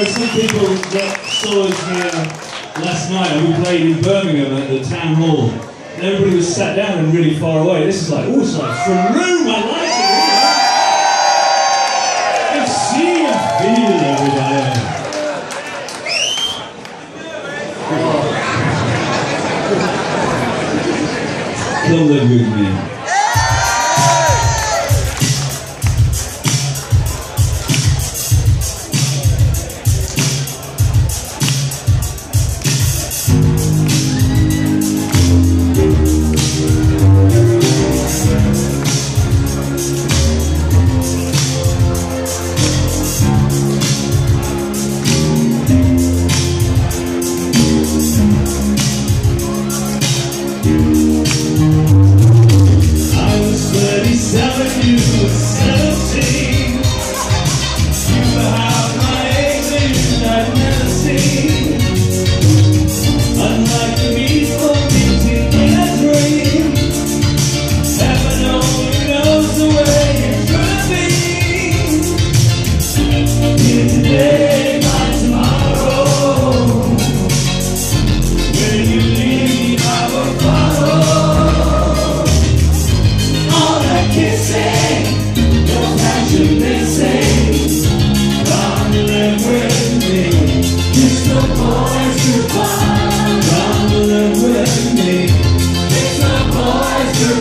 there are some people that saw us here last night. We played in Birmingham at the town hall. And everybody was sat down and really far away. This is like, oh, it's like from room. I like it. You see and feel everybody. Come live with me. to you.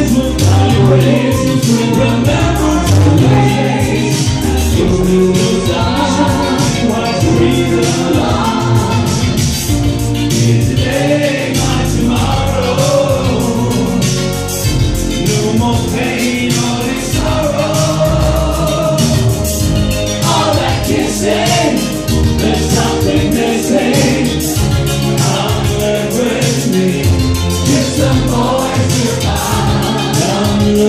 mesmo, tá não